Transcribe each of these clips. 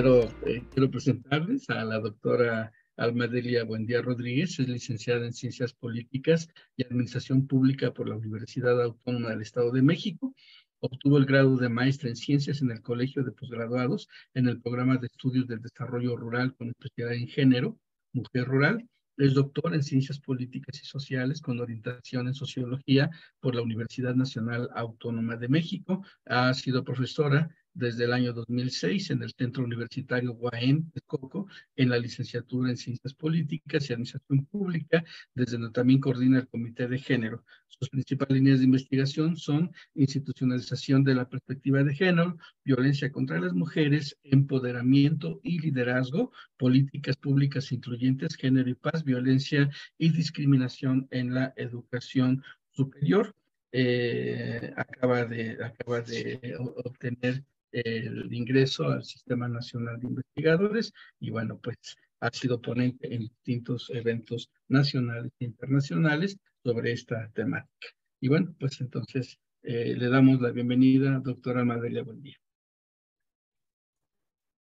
Quiero, eh, quiero presentarles a la doctora Almadelia Buendía Rodríguez, es licenciada en Ciencias Políticas y Administración Pública por la Universidad Autónoma del Estado de México. Obtuvo el grado de maestra en Ciencias en el Colegio de Posgraduados en el programa de Estudios del Desarrollo Rural con especialidad en Género, Mujer Rural. Es doctora en Ciencias Políticas y Sociales con orientación en Sociología por la Universidad Nacional Autónoma de México. Ha sido profesora desde el año 2006 en el Centro Universitario UAM de Coco, en la licenciatura en Ciencias Políticas y Administración Pública, desde donde también coordina el Comité de Género. Sus principales líneas de investigación son institucionalización de la perspectiva de género, violencia contra las mujeres, empoderamiento y liderazgo, políticas públicas incluyentes, género y paz, violencia y discriminación en la educación superior. Eh, acaba, de, acaba de obtener el ingreso al Sistema Nacional de Investigadores y bueno, pues ha sido ponente en distintos eventos nacionales e internacionales sobre esta temática. Y bueno, pues entonces eh, le damos la bienvenida, doctora Madelia Buendía.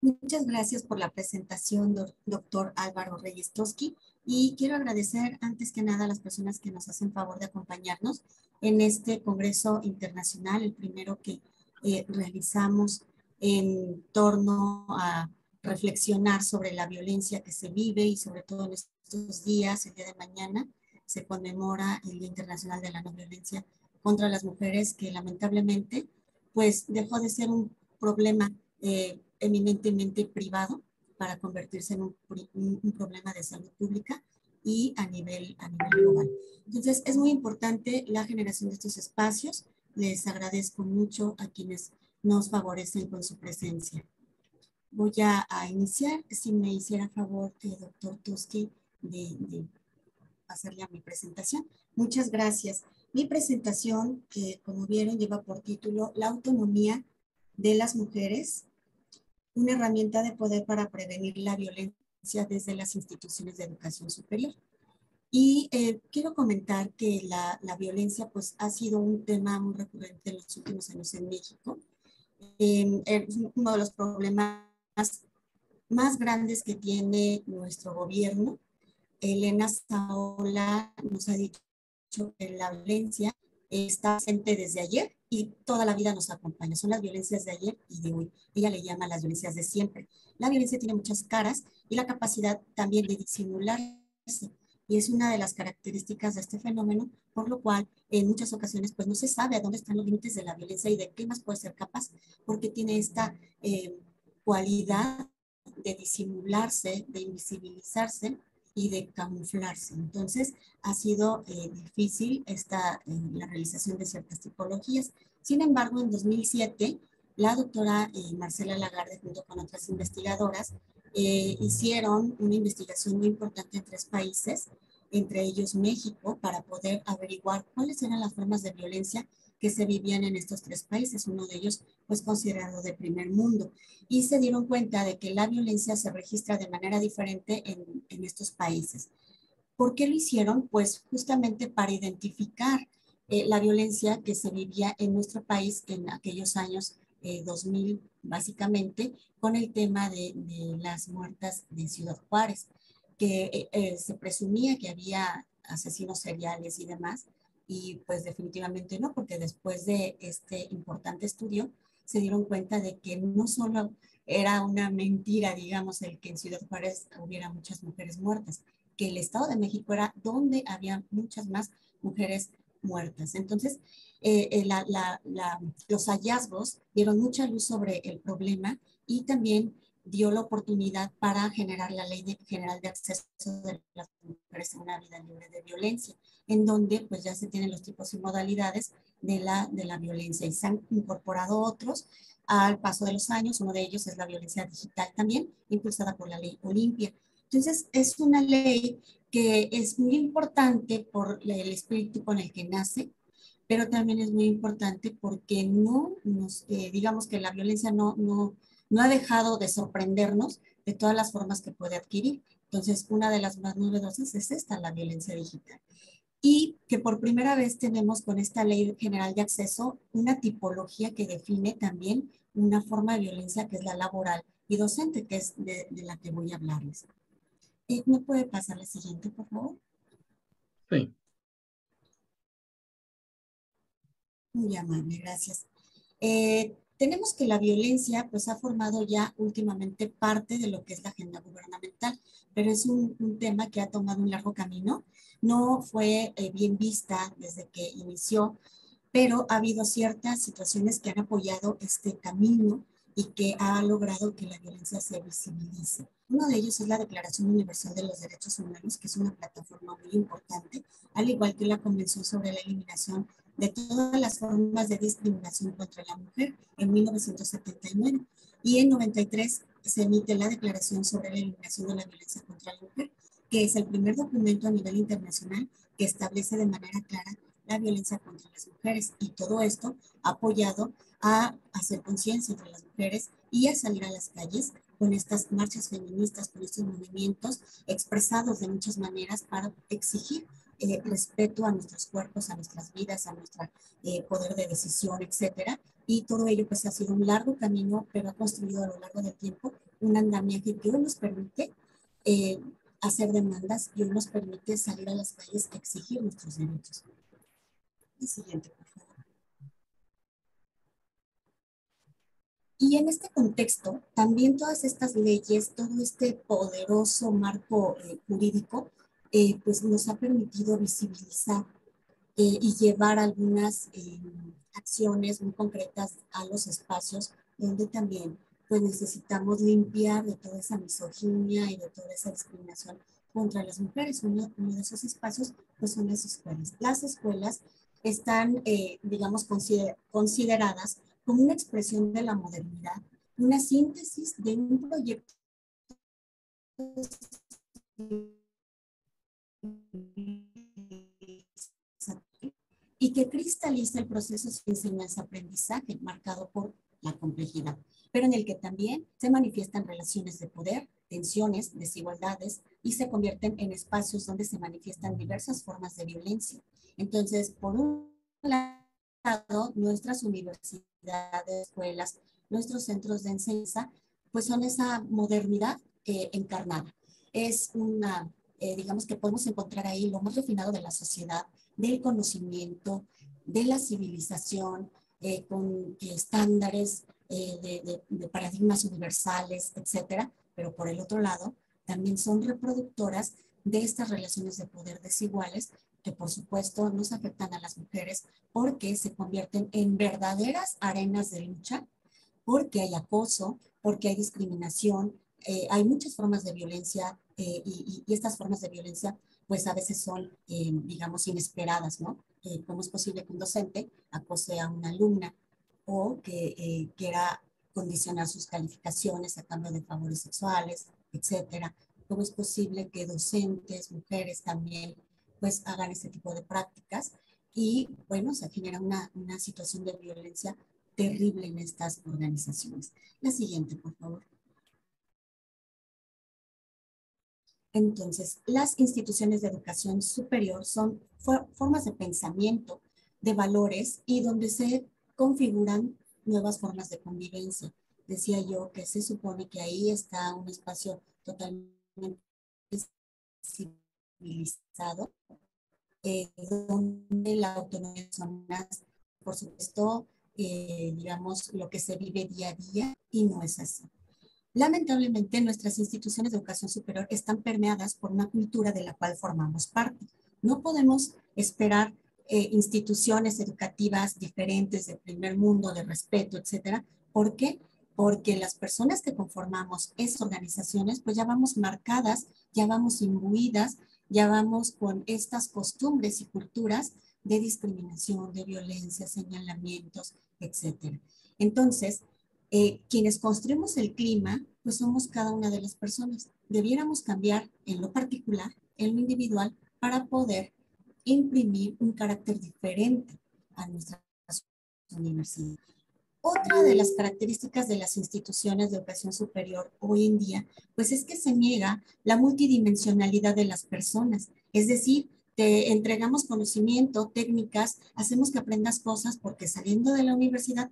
Muchas gracias por la presentación, doctor Álvaro Reyes Toski. Y quiero agradecer antes que nada a las personas que nos hacen favor de acompañarnos en este Congreso Internacional, el primero que eh, realizamos en torno a reflexionar sobre la violencia que se vive y sobre todo en estos días, el día de mañana, se conmemora el Día Internacional de la No Violencia contra las Mujeres, que lamentablemente pues dejó de ser un problema eh, eminentemente privado para convertirse en un, un, problema de salud pública y a nivel, a nivel global. Entonces, es muy importante la generación de estos espacios les agradezco mucho a quienes nos favorecen con su presencia. Voy a, iniciar, si me hiciera favor, eh, doctor Tuski, de, de pasarle a mi presentación. Muchas gracias. Mi presentación, que como vieron, lleva por título La autonomía de las mujeres, una herramienta de poder para prevenir la violencia desde las instituciones de educación superior. Y eh, quiero comentar que la, la, violencia pues, ha sido un tema muy recurrente en los últimos años en México. Eh, es uno de los problemas más grandes que tiene nuestro gobierno. Elena Saola nos ha dicho que la violencia está presente desde ayer y toda la vida nos acompaña. Son las violencias de ayer y de hoy. Ella le llama las violencias de siempre. La violencia tiene muchas caras y la capacidad también de disimularse y es una de las características de este fenómeno, por lo cual en muchas ocasiones pues no se sabe a dónde están los límites de la violencia y de qué más puede ser capaz, porque tiene esta eh, cualidad de disimularse, de invisibilizarse y de camuflarse. Entonces ha sido eh, difícil esta, eh, la realización de ciertas tipologías. Sin embargo, en 2007, la doctora Marcela Lagarde junto con otras investigadoras eh, hicieron una investigación muy importante en tres países, entre ellos México, para poder averiguar cuáles eran las formas de violencia que se vivían en estos tres países, uno de ellos pues considerado de primer mundo. Y se dieron cuenta de que la violencia se registra de manera diferente en, estos países. ¿Por qué lo hicieron? Pues justamente para identificar eh, la violencia que se vivía en nuestro país en aquellos años 2000 eh, básicamente con el tema de, las muertas de Ciudad Juárez, que eh, eh, se presumía que había asesinos seriales y demás, y pues definitivamente no, porque después de este importante estudio se dieron cuenta de que no solo era una mentira, digamos, el que en Ciudad Juárez hubiera muchas mujeres muertas, que el Estado de México era donde había muchas más mujeres muertas. Entonces, eh, eh, los hallazgos dieron mucha luz sobre el problema y también dio la oportunidad para generar la Ley General de Acceso de las Mujeres a una Vida Libre de Violencia, en donde pues ya se tienen los tipos y modalidades de la, de la violencia y se han incorporado otros al paso de los años. Uno de ellos es la violencia digital también, impulsada por la Ley Olimpia. Entonces, es una ley que es muy importante por el espíritu con el que nace, pero también es muy importante porque no nos, eh, digamos que la violencia no, no, no ha dejado de sorprendernos de todas las formas que puede adquirir. Entonces, una de las más novedosas es esta, la violencia digital. Y que por primera vez tenemos con esta ley general de acceso una tipología que define también una forma de violencia que es la laboral y docente, que es de, la que voy a hablarles. Eh, ¿Me puede pasar la siguiente, por favor? Sí. Muy amable, gracias. Eh, tenemos que la violencia pues ha formado ya últimamente parte de lo que es la agenda gubernamental, pero es un, tema que ha tomado un largo camino. No fue eh, bien vista desde que inició, pero ha habido ciertas situaciones que han apoyado este camino y que ha logrado que la violencia se visibilice. Uno de ellos es la Declaración Universal de los Derechos Humanos, que es una plataforma muy importante, al igual que la Convención sobre la Eliminación de todas las formas de discriminación contra la mujer en 1979. Y en 93 se emite la Declaración sobre la Eliminación de la Violencia contra la Mujer, que es el primer documento a nivel internacional que establece de manera clara la violencia contra las mujeres y todo esto apoyado a hacer conciencia entre las mujeres y a salir a las calles con estas marchas feministas, con estos movimientos expresados de muchas maneras para exigir eh, respeto a nuestros cuerpos, a nuestras vidas, a nuestro eh, poder de decisión, etcétera. Y todo ello pues ha sido un largo camino, pero ha construido a lo largo del tiempo un andamiaje que hoy nos permite eh, hacer demandas y hoy nos permite salir a las calles a exigir nuestros derechos. El siguiente, por favor. Y en este contexto, también todas estas leyes, todo este poderoso marco eh, jurídico, eh, pues nos ha permitido visibilizar eh, y llevar algunas acciones muy concretas a los espacios donde también pues necesitamos limpiar de toda esa misoginia y de toda esa discriminación contra las mujeres. Uno, uno de esos espacios pues son las escuelas. Las escuelas están, eh, digamos, consideradas como una expresión de la modernidad, una síntesis de un proyecto y que cristaliza el proceso de enseñanza-aprendizaje marcado por la complejidad, pero en el que también se manifiestan relaciones de poder, tensiones, desigualdades y se convierten en espacios donde se manifiestan diversas formas de violencia. Entonces, por un lado, nuestras universidades, escuelas, nuestros centros de enseñanza, pues son esa modernidad eh, encarnada. Es una, eh, digamos que podemos encontrar ahí lo más refinado de la sociedad, del conocimiento, de la civilización, eh, con estándares de, paradigmas universales, etcétera, pero por el otro lado, también son reproductoras de estas relaciones de poder desiguales que por supuesto nos afectan a las mujeres porque se convierten en verdaderas arenas de lucha, porque hay acoso, porque hay discriminación, eh, hay muchas formas de violencia eh, y, estas formas de violencia pues a veces son, eh, digamos, inesperadas, ¿no? ¿Cómo es posible que un docente acose a una alumna o que quiera condicionar sus calificaciones a cambio de favores sexuales, etcétera? ¿Cómo es posible que docentes, mujeres también pues hagan este tipo de prácticas y bueno, se genera una, una situación de violencia terrible en estas organizaciones. La siguiente, por favor. Entonces, las instituciones de educación superior son formas de pensamiento, de valores y donde se configuran nuevas formas de convivencia. Decía yo que se supone que ahí está un espacio totalmente civilizado, eh, donde la autonomía son por supuesto, eh, digamos, lo que se vive día a día y no es así. Lamentablemente, nuestras instituciones de educación superior están permeadas por una cultura de la cual formamos parte. No podemos esperar eh, instituciones educativas diferentes de primer mundo, de respeto, etcétera. ¿Por qué? Porque las personas que conformamos esas organizaciones, pues ya vamos marcadas, ya vamos imbuidas ya vamos con estas costumbres y culturas de discriminación, de violencia, señalamientos, etc. Entonces, eh, quienes construimos el clima, pues somos cada una de las personas. Debiéramos cambiar en lo particular, en lo individual, para poder imprimir un carácter diferente a nuestra universidad. Otra de las características de las instituciones de educación superior hoy en día, pues es que se niega la multidimensionalidad de las personas. Es decir, te entregamos conocimiento, técnicas, hacemos que aprendas cosas porque saliendo de la universidad,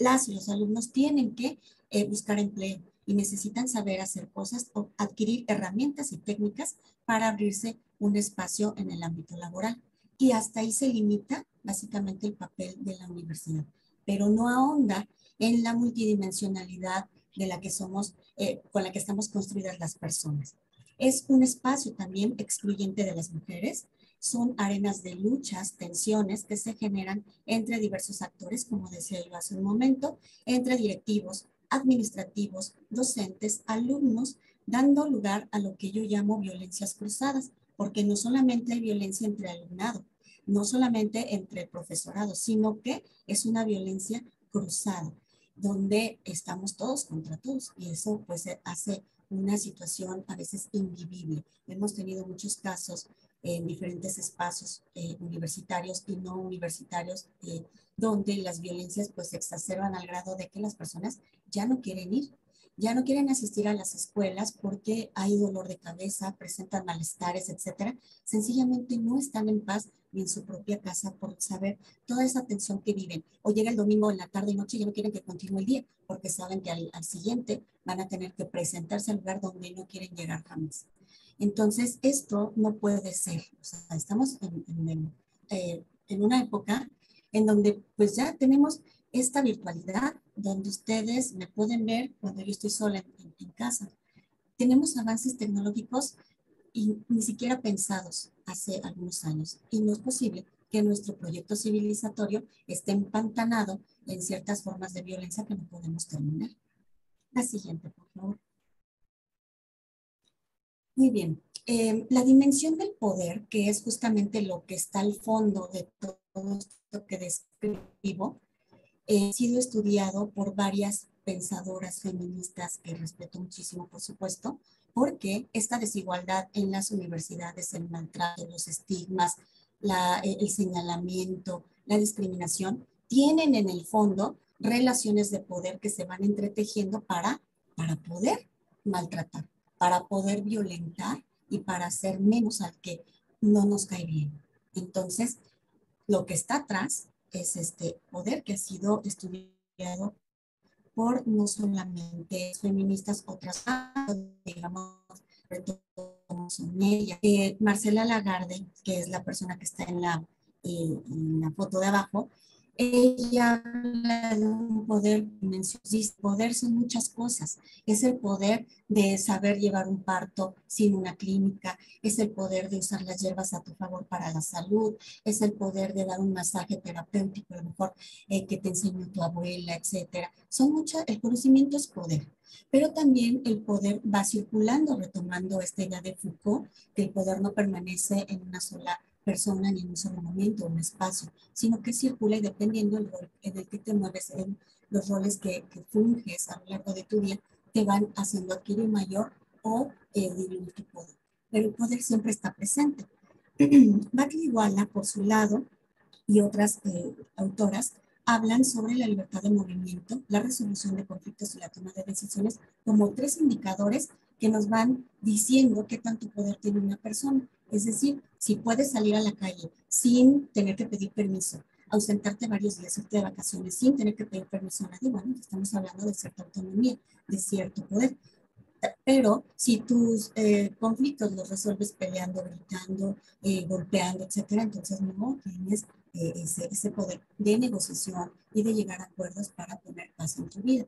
las y los alumnos tienen que eh, buscar empleo y necesitan saber hacer cosas o adquirir herramientas y técnicas para abrirse un espacio en el ámbito laboral. Y hasta ahí se limita básicamente el papel de la universidad, pero no ahonda en la multidimensionalidad de la que somos, eh, con la que estamos construidas las personas. Es un espacio también excluyente de las mujeres, son arenas de luchas, tensiones que se generan entre diversos actores, como decía yo hace un momento, entre directivos, administrativos, docentes, alumnos, dando lugar a lo que yo llamo violencias cruzadas, porque no solamente hay violencia entre alumnado, no solamente entre profesorado, sino que es una violencia cruzada, donde estamos todos contra todos y eso pues hace una situación a veces invivible. Hemos tenido muchos casos en diferentes espacios eh, universitarios y no universitarios, eh, donde las violencias pues se exacerban al grado de que las personas ya no quieren ir, ya no quieren asistir a las escuelas porque hay dolor de cabeza, presentan malestares, etcétera. Sencillamente no están en paz ni en su propia casa por saber toda esa tensión que viven. O llega el domingo en la tarde y noche y ya no quieren que continúe el día porque saben que al, siguiente van a tener que presentarse al lugar donde no quieren llegar jamás. Entonces, esto no puede ser. O sea, estamos en, eh, en, una época en donde pues ya tenemos esta virtualidad, donde ustedes me pueden ver cuando yo estoy sola en, en casa. Tenemos avances tecnológicos y ni siquiera pensados hace algunos años. Y no es posible que nuestro proyecto civilizatorio esté empantanado en ciertas formas de violencia que no podemos terminar. La siguiente, por favor. Muy bien. Em, la dimensión del poder, que es justamente lo que está al fondo de todo esto que describo, eh, ha sido estudiado por varias pensadoras feministas que respeto muchísimo, por supuesto, porque esta desigualdad en las universidades, el maltrato, los estigmas, eh, el señalamiento, la discriminación, tienen en el fondo relaciones de poder que se van entretejiendo para, para poder maltratar para poder violentar y para hacer menos al que no nos cae bien. Entonces, lo que está atrás es este poder que ha sido estudiado por no solamente feministas, otras, digamos, son ella. Eh, Marcela Lagarde, que es la persona que está en la, eh, en la foto de abajo, ella habla de un poder Poder son muchas cosas. Es el poder de saber llevar un parto sin una clínica, es el poder de usar las hierbas a tu favor para la salud, es el poder de dar un masaje terapéutico, a lo mejor eh, que te enseñó tu abuela, etcétera. Son muchas, el conocimiento es poder, pero también el poder va circulando, retomando esta idea de Foucault, que el poder no permanece en una sola persona ni en un solo momento, un espacio, sino que circula y dependiendo del en el que te mueves, en los roles que, que funges a lo largo de tu día, te van haciendo adquirir mayor o eh, tu poder. Pero el poder siempre está presente. Buckley Walla, por su lado, y otras eh, autoras, hablan sobre la libertad de movimiento, la resolución de conflictos y la toma de decisiones como tres indicadores que nos van diciendo qué tanto poder tiene una persona. Es decir, si puedes salir a la calle sin tener que pedir permiso, ausentarte varios días, irte de vacaciones sin tener que pedir permiso a nadie, bueno, estamos hablando de cierta autonomía, de cierto poder. Pero si tus eh, conflictos los resuelves peleando, gritando, eh, golpeando, etcétera, entonces no tienes eh, ese, ese poder de negociación y de llegar a acuerdos para poner paz en tu vida.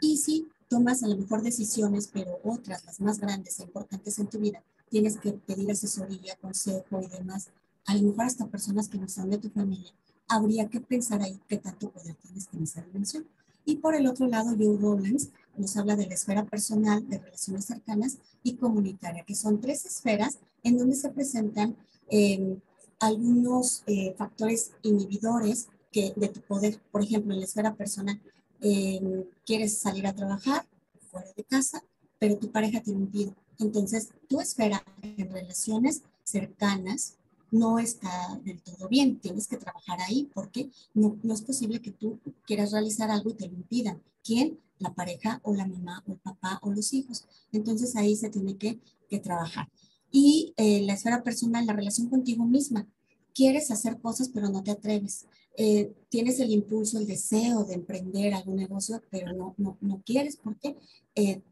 Y si tomas a lo mejor decisiones, pero otras, las más grandes e importantes en tu vida, tienes que pedir asesoría, consejo y demás, a lo mejor hasta personas que no son de tu familia, habría que pensar ahí qué tanto poder tienes en esa dimensión. Y por el otro lado, Joe Rollins nos habla de la esfera personal, de relaciones cercanas y comunitaria, que son tres esferas en donde se presentan em, algunos eh, factores inhibidores que, de tu poder. Por ejemplo, en la esfera personal, em, quieres salir a trabajar fuera de casa, pero tu pareja te impide. Entonces, tu esfera en relaciones cercanas no está del todo bien. Tienes que trabajar ahí porque no, es posible que tú quieras realizar algo y te lo impidan. ¿Quién? La pareja o la mamá o el papá o los hijos. Entonces ahí se tiene que, trabajar. Y eh, la esfera personal, la relación contigo misma. Quieres hacer cosas pero no te atreves. Eh, tienes el impulso, el deseo de emprender algún negocio, pero no, no, no quieres porque eh,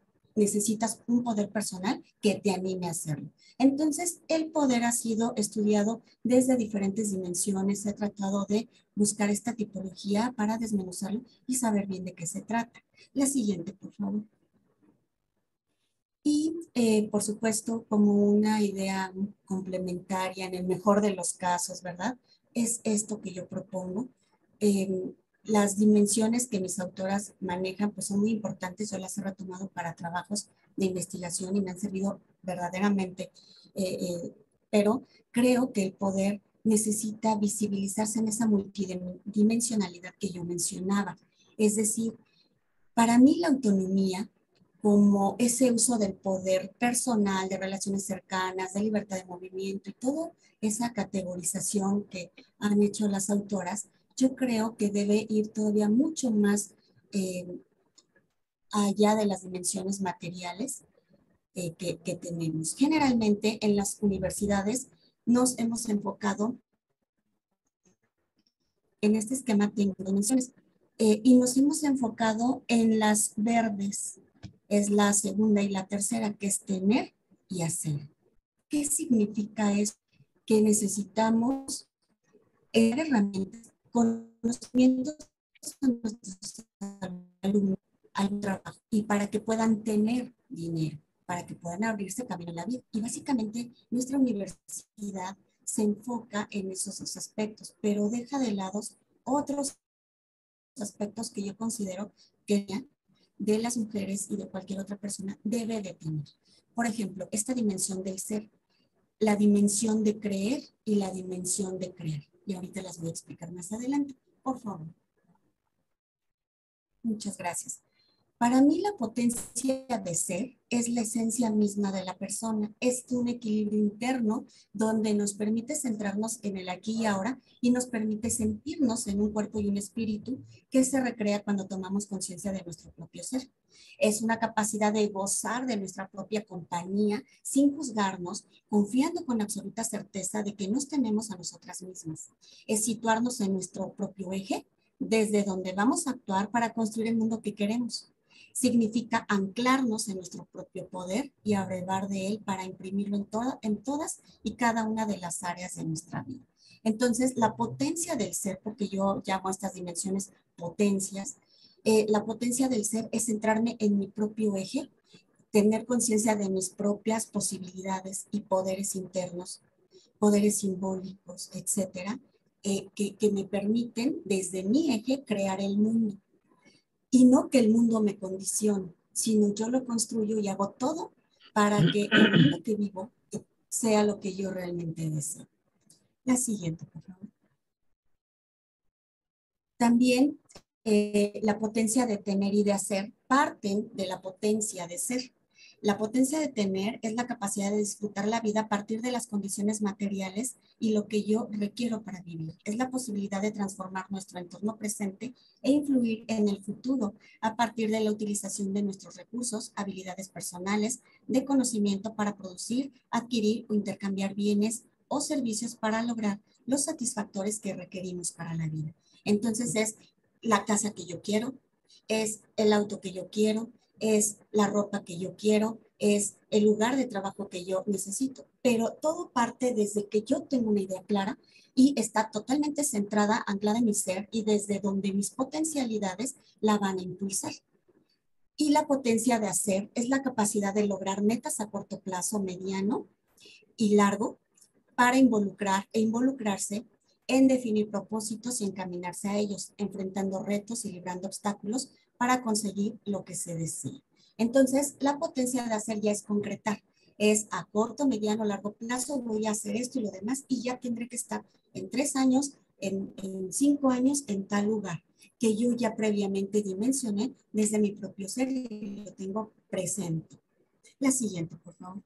necesitas un poder personal que te anime a hacerlo. Entonces, el poder ha sido estudiado desde diferentes dimensiones. Ha tratado de buscar esta tipología para desmenuzarlo y saber bien de qué se trata. La siguiente, por favor. Y, eh, por supuesto, como una idea complementaria en el mejor de los casos, ¿verdad? Es esto que yo propongo. Em, las dimensiones que mis autoras manejan pues son muy importantes, yo las he retomado para trabajos de investigación y me han servido verdaderamente, eh, eh, pero creo que el poder necesita visibilizarse en esa multidimensionalidad que yo mencionaba. Es decir, para mí la autonomía como ese uso del poder personal, de relaciones cercanas, de libertad de movimiento y toda esa categorización que han hecho las autoras, yo creo que debe ir todavía mucho más eh, allá de las dimensiones materiales eh, que, tenemos. Generalmente en las universidades nos hemos enfocado en este esquema de dimensiones eh, y nos hemos enfocado en las verdes, es la segunda y la tercera, que es tener y hacer. ¿Qué significa eso? Que necesitamos herramientas conocimientos a nuestros alumnos al trabajo y para que puedan tener dinero, para que puedan abrirse camino en la vida. Y básicamente nuestra universidad se enfoca en esos dos aspectos, pero deja de lado otros aspectos que yo considero que de las mujeres y de cualquier otra persona debe de tener. Por ejemplo, esta dimensión del ser, la dimensión de creer y la dimensión de creer y ahorita las voy a explicar más adelante. Por favor. Muchas gracias. Para mí la potencia de ser es la esencia misma de la persona. Es un equilibrio interno donde nos permite centrarnos en el aquí y ahora y nos permite sentirnos en un cuerpo y un espíritu que se recrea cuando tomamos conciencia de nuestro propio ser. Es una capacidad de gozar de nuestra propia compañía sin juzgarnos, confiando con absoluta certeza de que nos tenemos a nosotras mismas. Es situarnos en nuestro propio eje desde donde vamos a actuar para construir el mundo que queremos significa anclarnos en nuestro propio poder y abrevar de él para imprimirlo en, en todas y cada una de las áreas de nuestra vida. Entonces, la potencia del ser, porque yo llamo a estas dimensiones potencias, eh, la potencia del ser es centrarme en mi propio eje, tener conciencia de mis propias posibilidades y poderes internos, poderes simbólicos, etcétera, eh, que me permiten desde mi eje crear el mundo y no que el mundo me condicione, sino yo lo construyo y hago todo para que el mundo que vivo sea lo que yo realmente deseo. La siguiente, por favor. También eh, la potencia de tener y de hacer parten de la potencia de ser. La potencia de tener es la capacidad de disfrutar la vida a partir de las condiciones materiales y lo que yo requiero para vivir. Es la posibilidad de transformar nuestro entorno presente e influir en el futuro a partir de la utilización de nuestros recursos, habilidades personales, de conocimiento para producir, adquirir o intercambiar bienes o servicios para lograr los satisfactores que requerimos para la vida. Entonces es la casa que yo quiero, es el auto que yo quiero, es la ropa que yo quiero, es el lugar de trabajo que yo necesito. Pero todo parte desde que yo tengo una idea clara y está totalmente centrada, anclada en mi ser y desde donde mis potencialidades la van a impulsar. Y la potencia de hacer es la capacidad de lograr metas a corto plazo, mediano y largo para involucrar e involucrarse en definir propósitos y encaminarse a ellos, enfrentando retos y librando obstáculos para conseguir lo que se desea. Entonces, la potencia de hacer ya es concretar. Es a corto, mediano, largo plazo, voy a hacer esto y lo demás, y ya tendré que estar en tres años, en, cinco años, en tal lugar, que yo ya previamente dimensioné desde mi propio ser y lo tengo presente. La siguiente, por favor.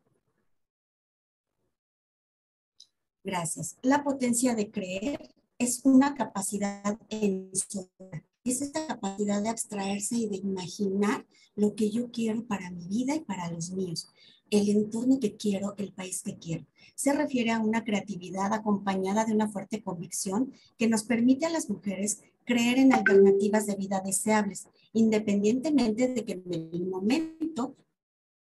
Gracias. La potencia de creer es una capacidad en es esta capacidad de abstraerse y de imaginar lo que yo quiero para mi vida y para los míos, el entorno que quiero, el país que quiero. Se refiere a una creatividad acompañada de una fuerte convicción que nos permite a las mujeres creer en alternativas de vida deseables, independientemente de que en el momento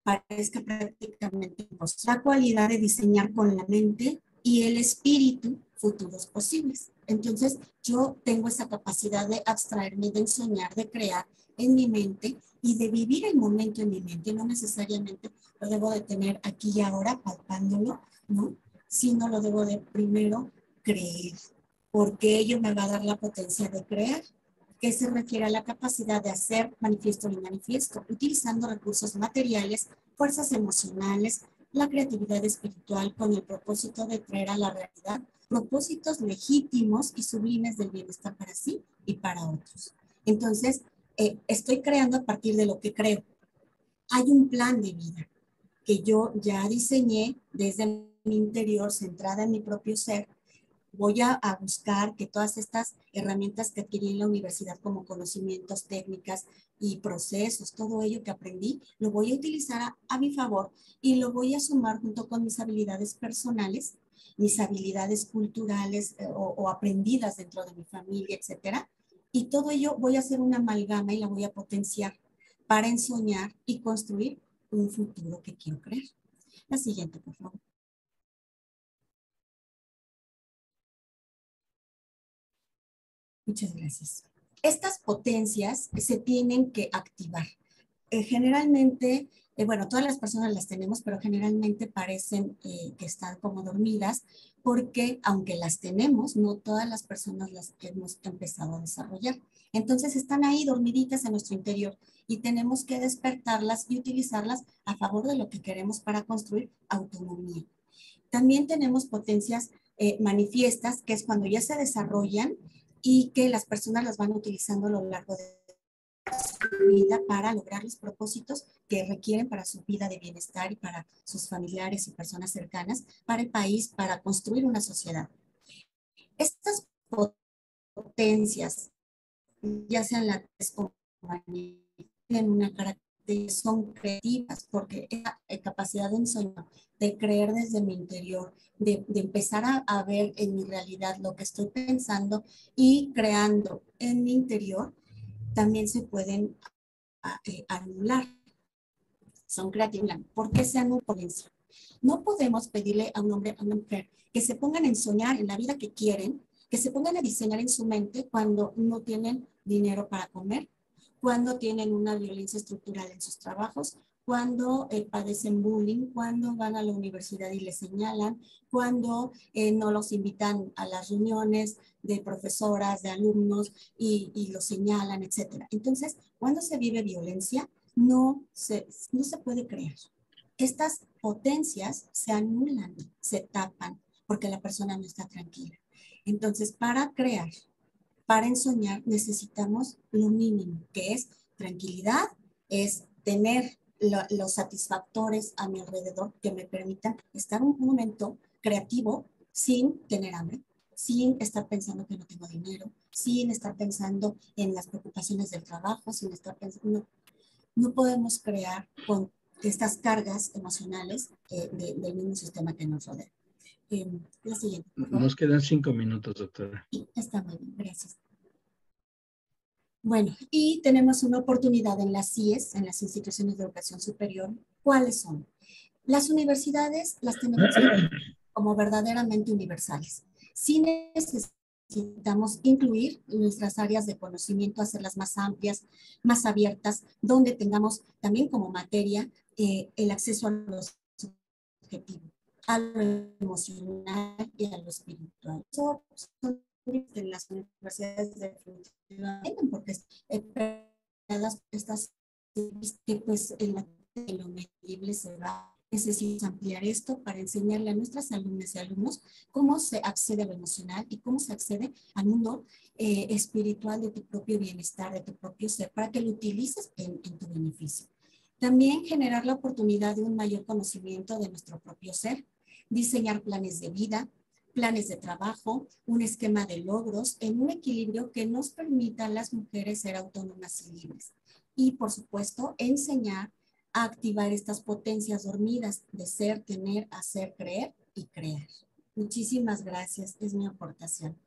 parezca prácticamente imposible. La cualidad de diseñar con la mente y el espíritu futuros posibles. Entonces, yo tengo esa capacidad de abstraerme, de ensoñar, de crear en mi mente y de vivir el momento en mi mente. No necesariamente lo debo de tener aquí y ahora palpándolo, ¿no? Sino lo debo de primero creer, porque ello me va a dar la potencia de creer, que se refiere a la capacidad de hacer manifiesto y manifiesto, utilizando recursos materiales, fuerzas emocionales, la creatividad espiritual con el propósito de traer a la realidad propósitos legítimos y sublimes del bienestar para sí y para otros. Entonces, eh, estoy creando a partir de lo que creo. Hay un plan de vida que yo ya diseñé desde mi interior, centrada en mi propio ser. Voy a, buscar que todas estas herramientas que adquirí en la universidad como conocimientos, técnicas y procesos, todo ello que aprendí, lo voy a utilizar a mi favor y lo voy a sumar junto con mis habilidades personales mis habilidades culturales eh, o, aprendidas dentro de mi familia, etcétera. Y todo ello voy a hacer una amalgama y la voy a potenciar para ensoñar y construir un futuro que quiero creer. La siguiente, por favor. Muchas gracias. Estas potencias se tienen que activar. Eh, generalmente eh, bueno, todas las personas las tenemos, pero generalmente parecen eh, que están como dormidas, porque aunque las tenemos, no todas las personas las hemos empezado a desarrollar. Entonces están ahí dormiditas en nuestro interior y tenemos que despertarlas y utilizarlas a favor de lo que queremos para construir autonomía. También tenemos potencias eh, manifiestas, que es cuando ya se desarrollan y que las personas las van utilizando a lo largo de su vida para lograr los propósitos que requieren para su vida de bienestar y para sus familiares y personas cercanas, para el país, para construir una sociedad. Estas potencias, ya sean las tienen una característica son creativas, porque esa capacidad de ensueño, de creer desde mi interior, de, de empezar a, a, ver en mi realidad lo que estoy pensando y creando en mi interior, también se pueden eh, anular. Son creativas. ¿Por qué se anulan? No podemos pedirle a un hombre, a una mujer, que se pongan a soñar en la vida que quieren, que se pongan a diseñar en su mente cuando no tienen dinero para comer, cuando tienen una violencia estructural en sus trabajos, cuando eh, padecen bullying, cuando van a la universidad y les señalan, cuando eh, no los invitan a las reuniones de profesoras, de alumnos y, y los señalan, etc. Entonces, cuando se vive violencia, no se, no se puede crear. Estas potencias se anulan, se tapan, porque la persona no está tranquila. Entonces, para crear, para ensoñar, necesitamos lo mínimo, que es tranquilidad, es tener los satisfactores a mi alrededor que me permitan estar un momento creativo sin tener hambre, sin estar pensando que no tengo dinero, sin estar pensando en las preocupaciones del trabajo, sin estar pensando... No, podemos crear con estas cargas emocionales eh, del mismo sistema que nos rodea. Eh, la siguiente. Nos quedan cinco minutos, doctora. está muy bien, gracias. Bueno, y tenemos una oportunidad en las CIES, en las instituciones de educación superior. ¿Cuáles son? Las universidades las tenemos como verdaderamente universales. Si necesitamos incluir nuestras áreas de conocimiento, hacerlas más amplias, más abiertas, donde tengamos también como materia eh, el acceso a los objetivos, a lo emocional y a lo espiritual. Eso son en las universidades de porque estas que pues en lo medible se va necesitamos ampliar esto para enseñarle a nuestras alumnas y alumnos cómo se accede a lo emocional y cómo se accede al mundo eh, espiritual de tu propio bienestar, de tu propio ser, para que lo utilices en, en tu beneficio. También generar la oportunidad de un mayor conocimiento de nuestro propio ser, diseñar planes de vida, planes de trabajo, un esquema de logros en un equilibrio que nos permita a las mujeres ser autónomas y libres. Y por supuesto, enseñar a activar estas potencias dormidas de ser, tener, hacer, creer y crear. Muchísimas gracias. Es mi aportación.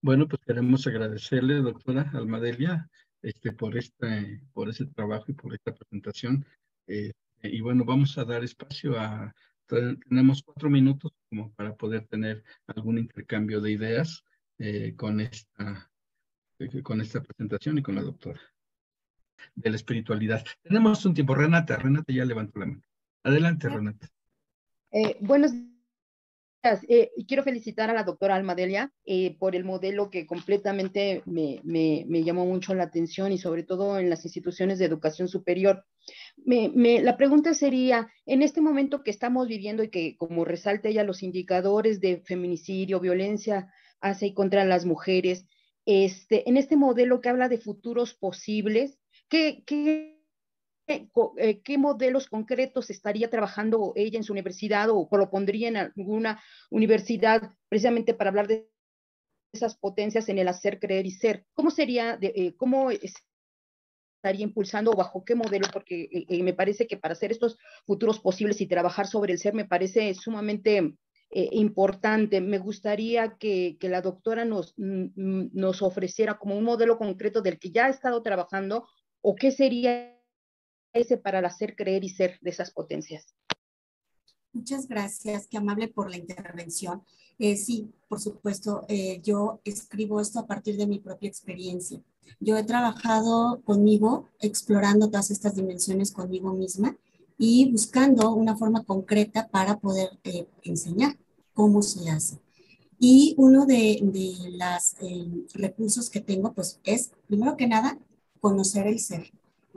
Bueno, pues queremos agradecerle, doctora Almadelia, este, por, este, por ese trabajo y por esta presentación. Eh, y bueno, vamos a dar espacio a, tenemos cuatro minutos como para poder tener algún intercambio de ideas eh, con, esta, eh, con esta presentación y con la doctora de la espiritualidad. Tenemos un tiempo. Renata, Renata ya levantó la mano. Adelante, Renata. buenos días eh, quiero felicitar a la doctora Almadelia eh, por el modelo que completamente me, llamó mucho la atención y sobre todo en las instituciones de educación superior. La pregunta sería, en este momento que estamos viviendo y que como resalta ella los indicadores de feminicidio, violencia hacia y contra las mujeres, este, en este modelo que habla de futuros posibles, ¿qué, qué modelos concretos estaría trabajando ella en su universidad o propondría en alguna universidad precisamente para hablar de esas potencias en el hacer, creer y ser. ¿Cómo sería, eh, cómo estaría impulsando o bajo qué modelo? Porque eh, me parece que para hacer estos futuros posibles y trabajar sobre el ser me parece sumamente importante. Me gustaría que, que la doctora nos, nos ofreciera como un modelo concreto del que ya ha estado trabajando o qué sería ese para hacer, creer y ser de esas potencias. Muchas gracias, qué amable por la intervención. Eh, sí, por supuesto, eh, yo escribo esto a partir de mi propia experiencia. Yo he trabajado conmigo, explorando todas estas dimensiones conmigo misma y buscando una forma concreta para poder eh, enseñar cómo se hace. Y uno de, los recursos que tengo, pues, es, primero que nada, conocer el ser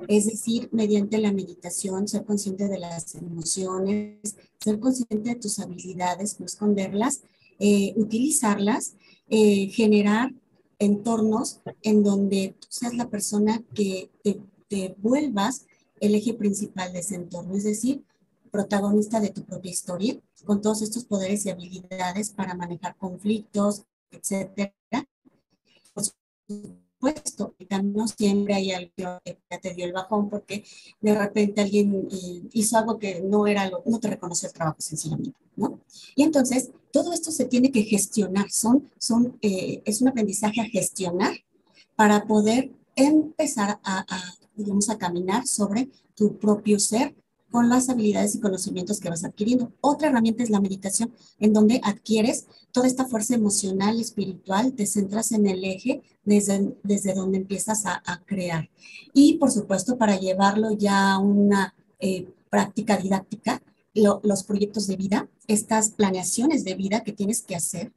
es decir, mediante la meditación, ser consciente de las emociones, ser consciente de tus habilidades, no esconderlas, eh, utilizarlas, eh, generar entornos en donde tú seas la persona que te, te vuelvas el eje principal de ese entorno, es decir, protagonista de tu propia historia, con todos estos poderes y habilidades para manejar conflictos, etcétera puesto. No siempre hay algo que te dio el bajón porque de repente alguien eh, hizo algo que no era lo, no te reconoce el trabajo sencillamente, ¿no? Y entonces todo esto se tiene que gestionar, eh, es un aprendizaje a gestionar para poder empezar a, a, a caminar sobre tu propio ser con las habilidades y conocimientos que vas adquiriendo. Otra herramienta es la meditación, en donde adquieres toda esta fuerza emocional espiritual, te centras en el eje desde, desde donde empiezas a, crear. Y por supuesto, para llevarlo ya a una eh, práctica didáctica, los proyectos de vida, estas planeaciones de vida que tienes que hacer,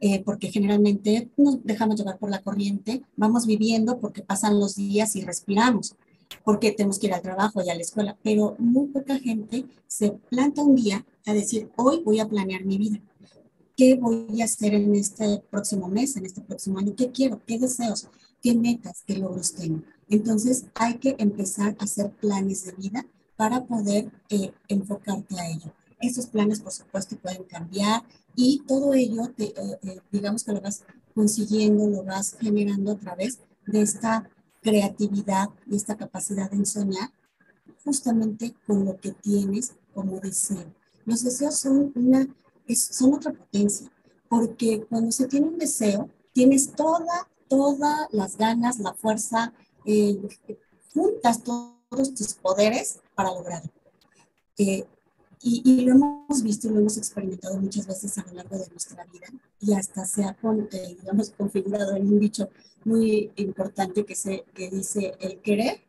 eh, porque generalmente nos dejamos llevar por la corriente, vamos viviendo porque pasan los días y respiramos porque tenemos que ir al trabajo y a la escuela, pero muy poca gente se planta un día a decir, hoy voy a planear mi vida. ¿Qué voy a hacer en este próximo mes, en este próximo año? ¿Qué quiero? ¿Qué deseos? ¿Qué metas? ¿Qué logros tengo? Entonces hay que empezar a hacer planes de vida para poder eh, enfocarte a ello. Esos planes, por supuesto, pueden cambiar y todo ello, te, eh, eh, digamos que lo vas consiguiendo, lo vas generando a través de esta creatividad y esta capacidad de soñar justamente con lo que tienes como deseo. Los deseos son, una, son otra potencia, porque cuando se tiene un deseo, tienes toda, todas las ganas, la fuerza, eh, juntas todos tus poderes para lograrlo. Eh, y, lo hemos visto y lo hemos experimentado muchas veces a lo largo de nuestra vida y hasta se ha, eh, digamos, configurado en un dicho muy importante que, se, que dice, el querer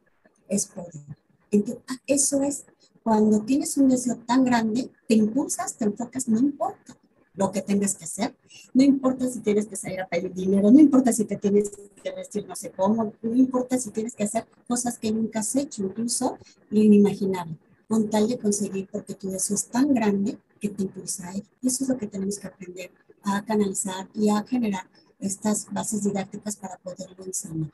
es poder. Entonces, ah, eso es, cuando tienes un deseo tan grande, te impulsas, te enfocas, no importa lo que tengas que hacer, no importa si tienes que salir a pedir dinero, no importa si te tienes que vestir no sé cómo, no importa si tienes que hacer cosas que nunca has hecho, incluso lo inimaginable con tal de conseguir, porque tu deseo es tan grande que te impulsa a eso es lo que tenemos que aprender a canalizar y a generar estas bases didácticas para poderlo enseñar.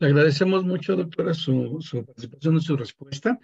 Le agradecemos mucho, doctora, su participación y su respuesta.